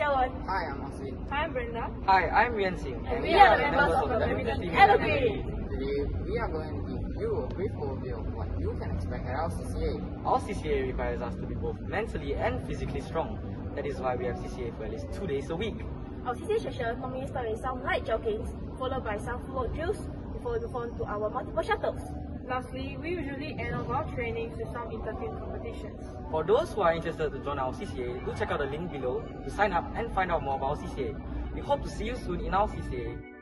Jawan. Hi, I'm Aswin. Hi, I'm Brenda. Hi, I'm Yuan Singh. And we are the members of the Badminton team Evergreen. Today, we are going to give you a brief overview of what you can expect at our CCA. Our CCA requires us to be both mentally and physically strong. That is why we have CCA for at least two days a week. Our CCA session normally start with some light joggings, followed by some floor drills, before we move on to our multiple shuttles. Lastly, we usually end our trainings with some inter-team competitions. For those who are interested to join our CCA, do check out the link below to sign up and find out more about our CCA. We hope to see you soon in our CCA.